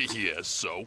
yes, so?